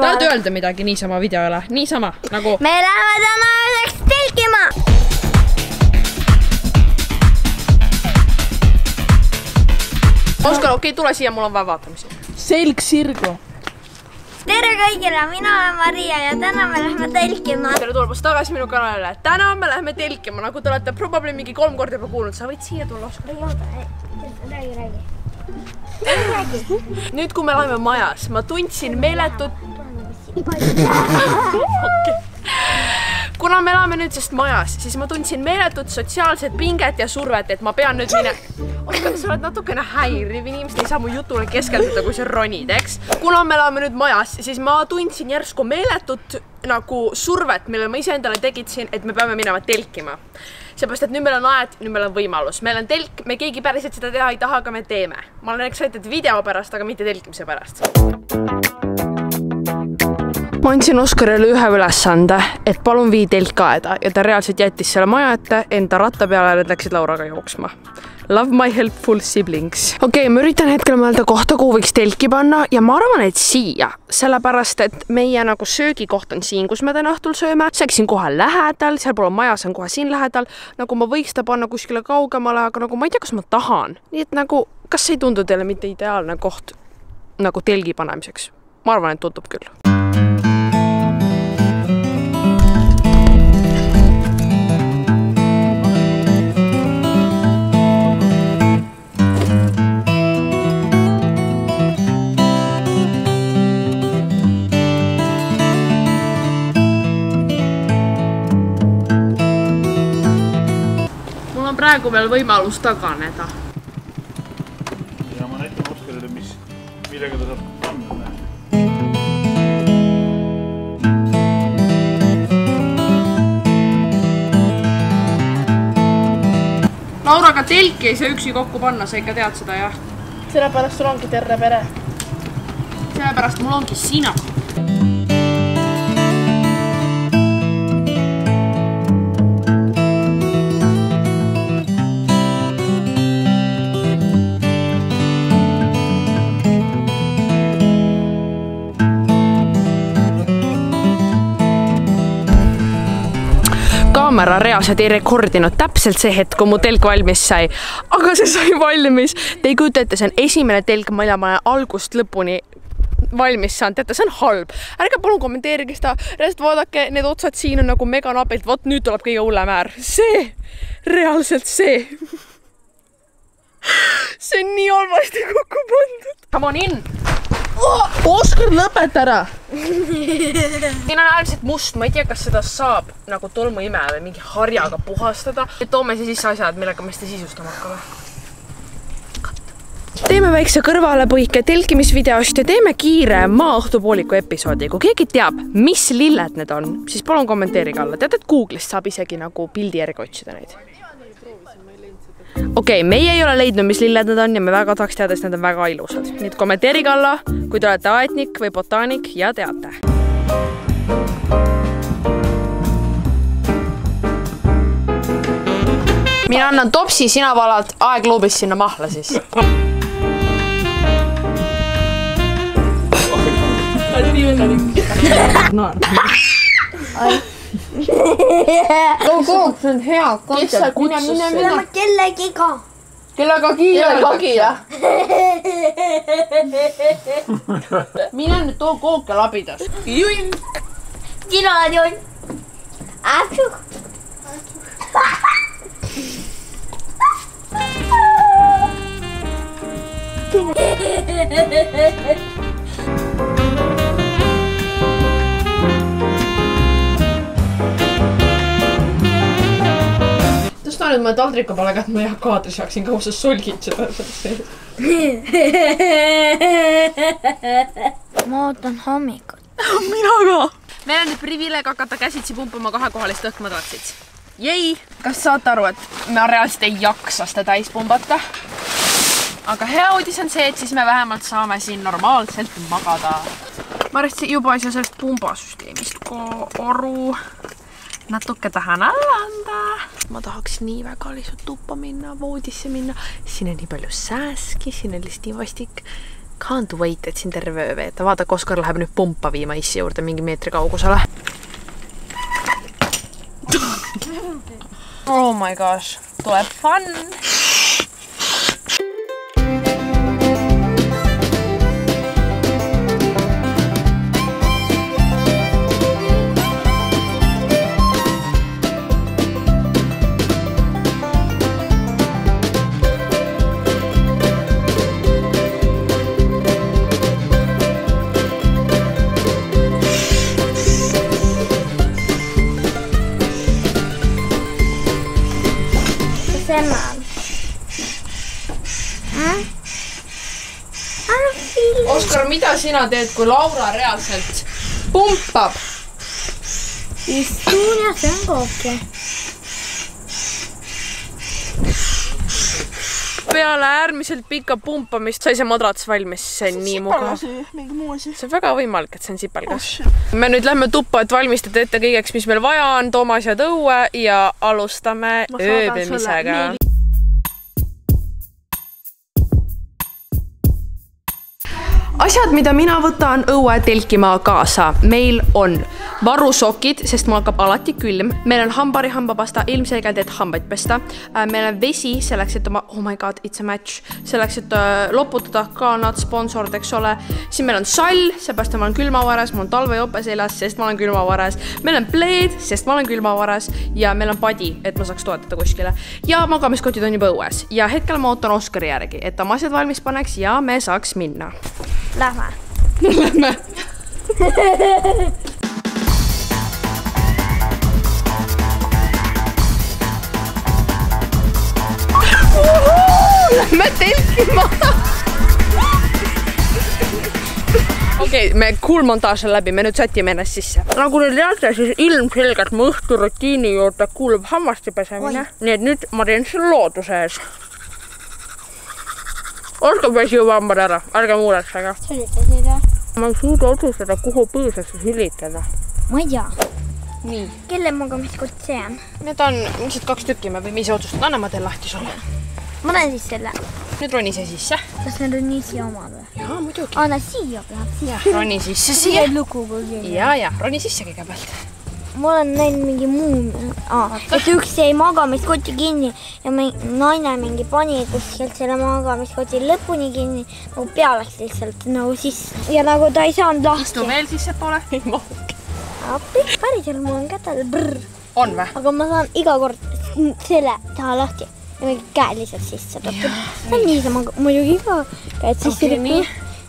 tahad öelda midagi niisama videole, niisama nagu? me läheme täna üheks telkima. Oskar, okei okay,, tule siia, mul on vaja vaatamisi. selg sirgu. tere kõigile, mina olen Maria ja täna me lähme telkima. tere tulemast tagasi minu kanalile. täna me läheme telkima, nagu te olete probably mingi kolm korda juba kuulnud, sa võid siia tulla, Oskar. räägi, räägi. nüüd, kui me oleme majas, ma tundsin meeletut kuna me elame nüüdsest majas, siis ma tundsin meeletut sotsiaalset pinget ja survet, et ma pean nüüd mine-. Oskar, sa oled natukene häiriv, inimesed ei saa mu jutule keskenduda, kui sa ronid, eks. kuna me elame nüüd majas, siis ma tundsin järsku meeletut nagu survet, mille ma iseendale tekitasin, et me peame minema telkima. seepärast, et nüüd meil on aed, nüüd meil on võimalus, meil on telk, me keegi päriselt seda teha ei taha, aga me teeme. ma olen excited video pärast, aga mitte telkimise pärast ma andsin Oskarile ühe ülesande, et palun vii telk aeda ja ta reaalselt jättis selle maja ette enda ratta peale ja nad läksid Lauraga jooksma. Love my helpful siblings. okei okay,, ma üritan hetkel mõelda kohta, kuhu võiks telki panna. Ja ma arvan, et siia, sellepärast et meie nagu söögikoht on siin, kus me täna õhtul sööme, see on kohe lähedal, sealpool majas on kohe siin lähedal, nagu ma võiks ta panna kuskile kaugemale, aga nagu ma ei tea, kas ma tahan, nii et nagu, kas ei tundu teile mitte ideaalne koht nagu telgi panemiseks? ma arvan, et tundub küll praegu veel võimalus taganeda. ja ma näitan Oskarile, mis, millega ta saab panna. Laura, aga telki ei saa üksi kokku panna, sa ikka tead seda, jah? sellepärast sul ongi terve pere. sellepärast mul ongi sina kaamera reaalselt ei rekordinud täpselt see hetk, kui mu telk valmis sai. aga see sai valmis. Te ei kujuta ette, see on esimene telk, mille ma olen algust lõpuni valmis saanud, teate, see on halb. ärge palun kommenteerige seda, reaalselt vaadake, need otsad siin on nagu meganapilt, vot nüüd tuleb kõige hullem äär. see, reaalselt see see on nii halvasti kokku pandud. Come on in. Oskar, lõpeta ära siin on äärmiselt must, ma ei tea, kas seda saab nagu tolmuime või mingi harjaga puhastada. toome siis sisse asjad, millega me seda sisustama hakkame. teeme väikse kõrvalepõike telkimisvideost ja teeme kiire maaõhtupooliku episoodi. kui keegi teab, mis lilled need on, siis palun kommenteerige alla. teate, et Google'ist saab isegi nagu pildi järgi otsida neid okei okay,, meie ei ole leidnud, mis lilled need on ja me väga tahaks teada, sest need on väga ilusad. nii et kommenteerige alla, kui te olete aednik või botaanik ja teate. mina annan topsi, sina valad aegloobist sinna mahla siis. ta oli nii õnnelik. naer kogu, see on hea. kes sa kutsus selle? kellegiga. kellegagi. kellegagi jah. mine nüüd too kooke labidas. sina oled ju. Apsu. Nüüd mõne taldriku peale ka, et ma hea kaadri saaksin, kaua sa solgid seda sees. ma ootan hommikut. mina ka. meil on nüüd privileeg hakata käsitsi pumpama kahekohalist õhkmadratsit. Jei, kas saate aru, et ma reaalselt ei jaksa seda täis pumbata? aga hea uudis on see, et siis me vähemalt saame siin normaalselt magada. ma arvasin juba ei saa sellest pumbasüsteemist ka aru natuke tahan alla anda. ma tahaks nii väga lihtsalt tuppa minna, voodisse minna, siin on nii palju sääski, siin on lihtsalt nii vastik. Can't wait, et siin terve öö veeta. vaata, kui Oskar läheb nüüd pumpa viima issi juurde mingi meetri kaugusele. oh my gosh, tuleb fun. Mm?? anna film. Oskar, mida sina teed, kui Laura reaalselt pumpab? istun ja söön kooki. Peale äärmiselt pikka pumpamist sai see madrats valmis, see on nii mugav. mingi muu asi. see on väga võimalik, et see on sipelgas. me nüüd lähme tuppa, et valmistada ette kõigeks, mis meil vaja on, toome asjad õue ja alustame ööbimisega asjad, mida mina võtan õue telkima kaasa, meil on varusokid, sest mul hakkab alati külm, meil on hambari hambapasta ilmselgelt, et hambaid pesta. meil on vesi selleks, et oma, oh my god, it's a match, selleks, et äh, loputada ka nad sponsorid, eks ole. siis meil on sall, seepärast et ma olen külmavaras, mul on talvejope seljas, sest ma olen külmavaras. meil on pleed, sest ma olen külmavaras ja meil on padi, et ma saaks toetada kuskile. ja magamiskotid on juba õues ja hetkel ma ootan Oskari järgi, et ta oma asjad valmis paneks ja me saaks minna Lähme. Lähme. Lähme telkima. okei okay,, me cool montaaž on läbi, me nüüd sätime ennast sisse. nagu te teate, siis ilmselgelt mu õhturutiini juurde kuulub hammaste pesemine, nii et nüüd ma teen selle looduse ees. Oskar pesi juba hambad ära, ärge muretsege. sülitasid või? ma ei suuda otsustada, kuhu põõsasse sülitada. ma ei tea, nii. kelle magamiskott see on? Need on lihtsalt kaks tükki, me võime ise otsustada, anna ma teen lahti sulle. Ma näen siis selle. nüüd roni see sisse. kas need on nii siia omad või? jaa, muidugi. aa, nad siia peavad siia. roni sisse siia. lugu küll. ja, ja roni sisse kõigepealt. ma olen näinud mingi muu ah,, et üks jäi magamiskoti kinni ja me, naine mingi pani kuskilt selle magamiskoti lõpuni kinni, nagu pea läks lihtsalt nagu sisse ja nagu ta ei saanud lahti. veel sissepoole. ei mahu. appi, päriselt mul on kätel on või? aga ma saan iga kord selle taha lahti ja mingi käe lihtsalt sisse tõmbab. see on niisama muidugi ka, käed sisse Okei, nii.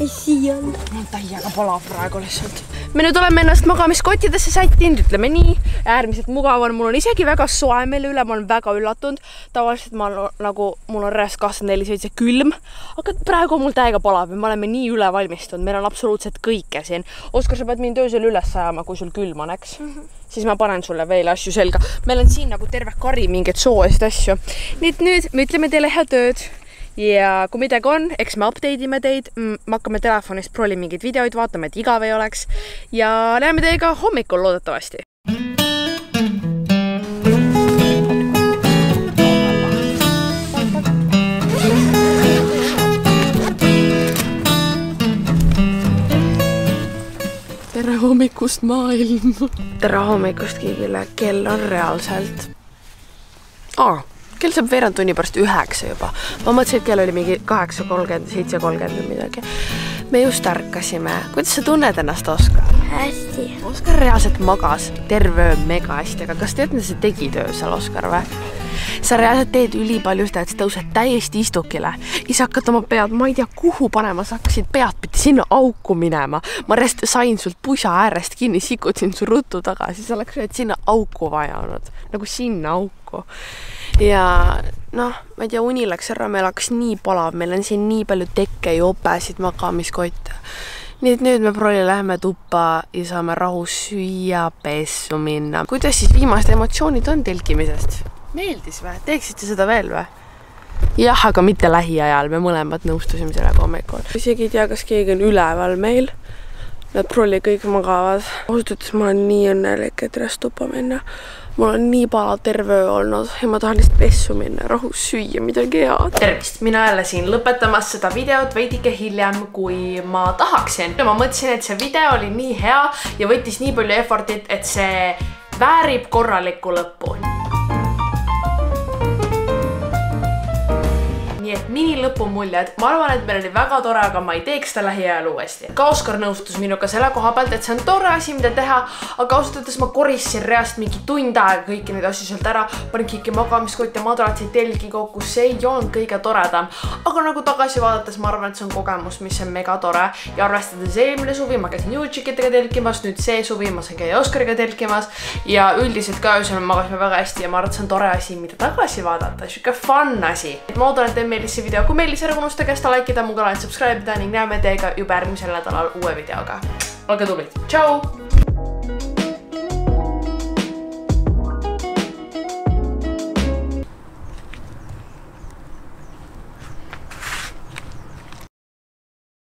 Ja siia on. mul on täiega palav praegu lihtsalt. me nüüd oleme ennast magamiskottidesse sättinud, ütleme nii, äärmiselt mugav on, mul on isegi väga soe meele üle, ma olen väga üllatunud. tavaliselt ma nagu, mul on reast kakskümmend neli seitse külm, aga praegu on mul täiega palav ja me oleme nii üle valmistunud, meil on absoluutselt kõike siin. Oskar, sa pead mind öösel üles ajama, kui sul külm on, eks mm. -hmm. siis ma panen sulle veel asju selga. meil on siin nagu terve kari mingeid soojasid asju. nii et nüüd me ütleme teile head ööd ja kui midagi on, eks me update ime teid, me hakkame telefonist prolli mingeid videoid vaatama, et igav ei oleks ja näeme teiega hommikul loodetavasti. tere hommikust, maailm! tere hommikust kõigile, kell on reaalselt aa, kell saab veerand tunni pärast üheksa juba. ma mõtlesin, et kell oli mingi kaheksa kolmkümmend, seitse kolmkümmend või midagi. me just ärkasime. kuidas sa tunned ennast, Oskar? hästi. Oskar reaalselt magas terve öö mega hästi, aga kas tead, mida sa tegid öösel, Oskar või? sa reaalselt teed ülipalju seda, et sa tõused täiesti istukile ja siis hakkad oma pead, ma ei tea, kuhu panema, sa hakkasid pead pidi sinna auku minema. ma rest sain sult pusa äärest kinni, sikutin su ruttu tagasi, sa oleks nüüd sinna auku vajanud, nagu sinna auku. ja noh, ma ei tea, uni läks ära, meil hakkas nii palav, meil on siin nii palju tekke, jopesid, magamiskotte nii et nüüd me proovi läheme tuppa ja saame rahus süüa, pessu minna. kuidas siis viimased emotsioonid on telkimisest? meeldis või? teeksite seda veel või? jah, aga mitte lähiajal, me mõlemad nõustusime sellega hommikul. isegi ei tea, kas keegi on üleval meil. Nad prolli kõik magavad. ausalt öeldes ma olen nii õnnelik, et üles tuppa minna. Mul on nii palav terve olnud ja ma tahan lihtsalt pessu minna, rahus süüa midagi head. tervist, mina jälle siin lõpetamas seda videot veidike hiljem, kui ma tahaksin. ma mõtlesin, et see video oli nii hea ja võttis nii palju effort'it, et see väärib korralikku lõppu nii et minilõpumuljed, ma arvan, et meil oli väga tore, aga ma ei teeks seda lähiajal uuesti. ka Oskar nõustus minuga selle koha pealt, et see on tore asi, mida teha, aga ausalt öeldes ma koristasin reast mingi tund aega kõiki neid asju sealt ära, panin kõiki magamiskotte, madratsi, telgi kokku, see ei olnud kõige toredam. aga nagu tagasi vaadates, ma arvan, et see on kogemus, mis on megatore ja arvestades eelmine suvi ma käisin Jutšikitega telkimas, nüüd see suvi ma sain käia Oskariga telkimas ja üldiselt ka öösel me magasime väga hästi ja ma arvan, et see on tore asi, mida tagasi vaadata, sihuke fun asi. ma loodan, et teile meeldis see video, kui meeldis, ära unustage seda like ida, mu kanali subscribe ida ning näeme teiega juba järgmisel nädalal uue videoga. olge tublid, tšau.